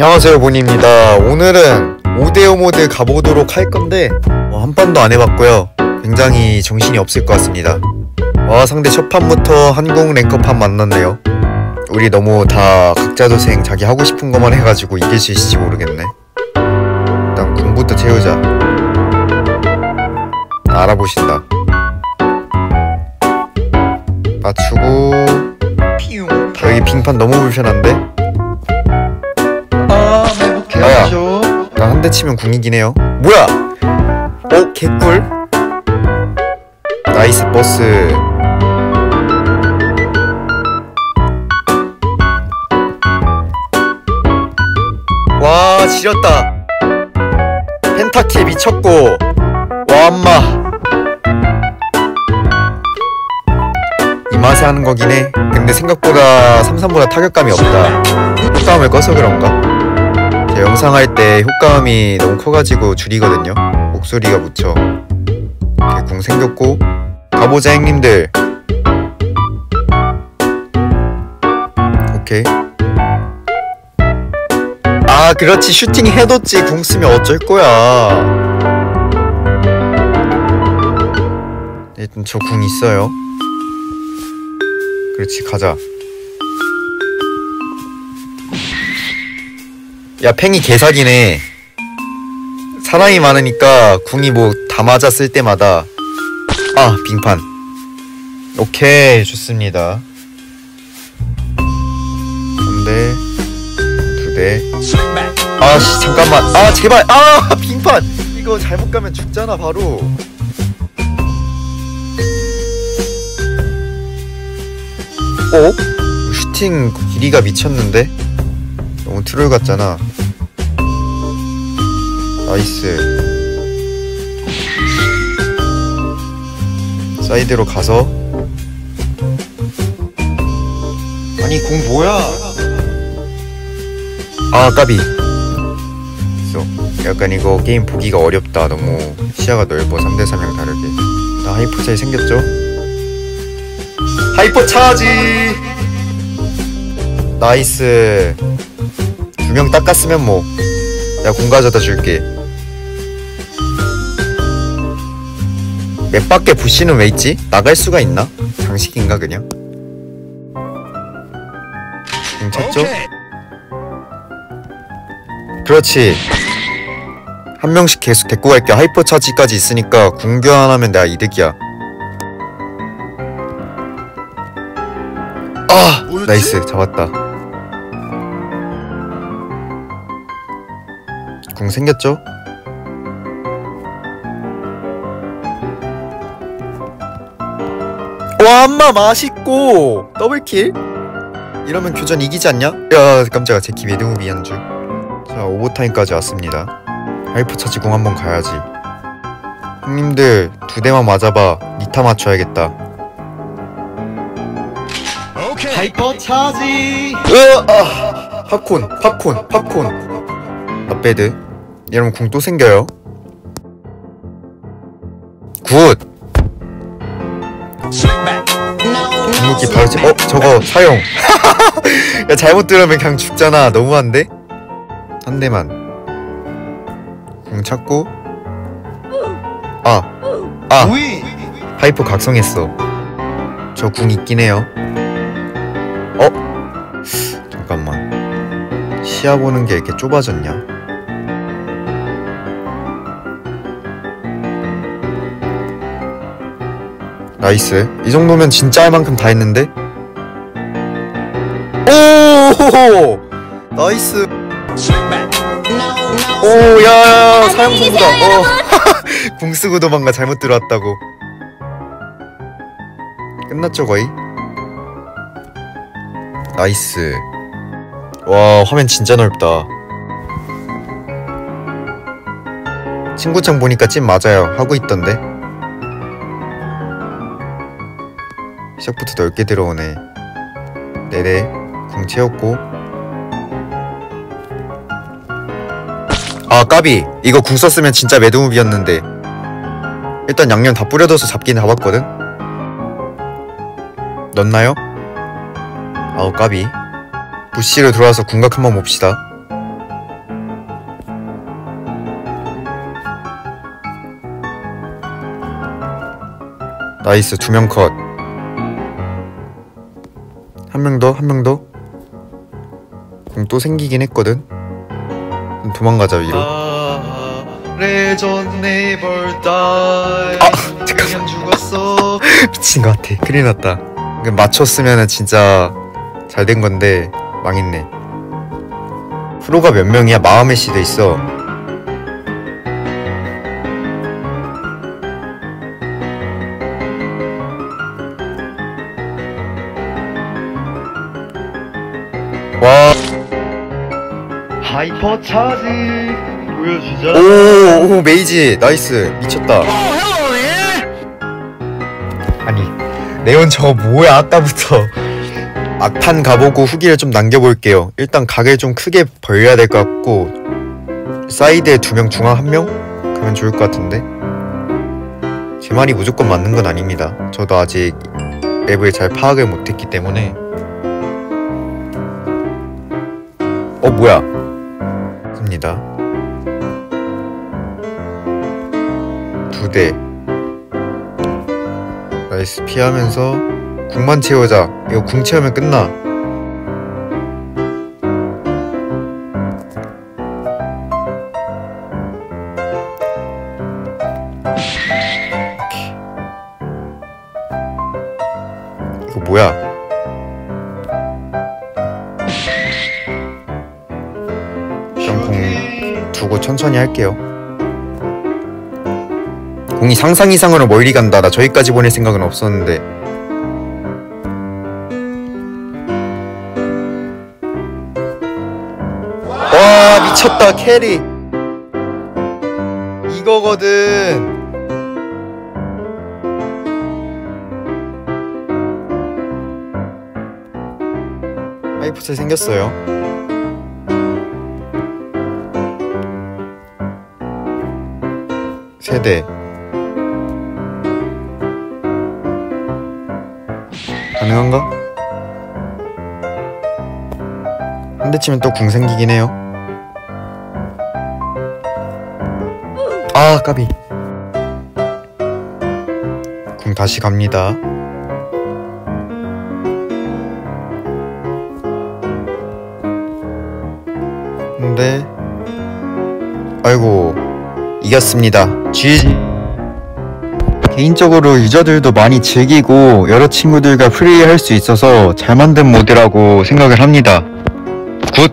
안녕하세요 보니입니다. 오늘은 5대5 모드 가보도록 할 건데 어, 한 번도 안 해봤고요. 굉장히 정신이 없을 것 같습니다. 와 상대 첫 판부터 한국 랭커판 만났네요. 우리 너무 다 각자 도생 자기 하고 싶은 것만 해가지고 이길 수 있을지 모르겠네. 일단 공부터 채우자. 알아보신다. 맞추고 여기 빙판 너무 불편한데? 3대 치면 궁이기네요. 뭐야? 어? 개꿀? nice 버스. 와 지렸다. penta kill 미쳤고. 와엄마. 이 맛에 하는 거긴 해. 근데 생각보다 삼삼보다 타격감이 없다. 효과음을 꺼서 그런가? 제 영상 할 때 효과음이 너무 커가지고 줄이거든요. 목소리가 묻혀 이렇게 궁 생겼고. 가보자 형님들. 오케이. 아 그렇지. 슈팅 해뒀지. 궁 쓰면 어쩔 거야. 일단 저 궁 있어요. 그렇지 가자 야 팽이 개사기네. 사람이 많으니까 궁이 뭐 다 맞았을 때마다. 아 빙판. 오케이 좋습니다. 한대 두대. 아씨 잠깐만. 아 제발. 아 빙판. 이거 잘못 가면 죽잖아 바로. 어? 슈팅 길이가 미쳤는데? 너무 트롤 같잖아 nice. 사이드로 가서. 아니 공 뭐야? 아 까비. 있어 약간 이거 게임 보기가 어렵다. 너무 시야가 넓어. 3대3이랑 다르게. 나 hyper charge 생겼죠? hyper charge! nice. 두명 닦았으면 뭐. 내가 공 가져다 줄게 몇 밖에 부시는 왜 있지? 나갈 수가 있나? 장식인가 그냥? 응 찾죠? 그렇지 한 명씩 계속 데리고 갈게 hyper charge까지 있으니까 궁 교환하면 내가 이득이야 아! nice 잡았다 궁 생겼죠? 와 엄마 맛있고. double kill? 이러면 교전 이기지 않냐? 야 깜짝아. 재키 mad movie 한줄 자 오버타임까지 왔습니다. hyper charge 궁 한번 가야지. 형님들 두 대만 맞아봐. 니타 맞춰야겠다. hyper charge. 으아! 아, 팝콘 팝콘 팝콘. not bad. 여러분 궁 또 생겨요. good 궁극기 바로 치... 어? 저거 사용 야 잘못 들으면 그냥 죽잖아 너무한데? 한 대만 궁 찾고 아! 아! hyper 각성했어 저 궁 있긴 해요 어? 잠깐만 시야 보는 게 이렇게 좁아졌냐 nice. 이 정도면 진짜 할 만큼 다 했는데? 오! nice. 오 야야야 사형 선수다. 어. 궁 쓰고 도망가 잘못 들어왔다고. 끝났죠 거의? nice. 와 화면 진짜 넓다. 친구창 보니까 찐 맞아요. 하고 있던데 시작부터 넓게 들어오네. 네네 궁 채웠고. 아 까비. 이거 궁 썼으면 진짜 매드무비였는데. 일단 양념 다 뿌려둬서 잡긴 잡았거든. 넣나요? 아우 까비. 부시로 들어와서 궁각 한번 봅시다. nice 두 명 컷. 한 명 더, 한 명 더. 공 또 생기긴 했거든. 도망가자 위로. 아, 죽었어. 미친 것 같아. 큰일 났다. 맞췄으면 진짜 잘 된 건데 망했네. 프로가 몇 명이야? 마음의 시도 있어. hypercharge. 보여주자. 오, 오, 메이지, nice, 미쳤다. 아니, 레온 저거 뭐야, 아까부터. 막판 가보고 후기를 좀 남겨볼게요. 일단 각을 좀 크게 벌려야 될 것 같고, 사이드에 두 명, 중앙 한 명? 그러면 좋을 것 같은데? 제 말이 무조건 맞는 건 아닙니다. 저도 아직 map을 잘 파악을 못했기 때문에. 어, 뭐야. 습니다. 두 대. 나이스 피하면서 궁만 채우자. 이거 궁 채우면 끝나. 천천히 할게요. 공이 상상 이상으로 멀리 간다. 나 저기까지 보낼 생각은 없었는데. 와 미쳤다 carry. 이거거든. 하이프스 생겼어요. 세대. 가능한가? 한 대 치면 또 궁 생기긴 해요. 아, 까비. 궁 다시 갑니다. 근데 아이고 이겼습니다. GG. 개인적으로 유저들도 많이 즐기고 여러 친구들과 플레이할 수 있어서 잘 만든 모드라고 생각을 합니다. good!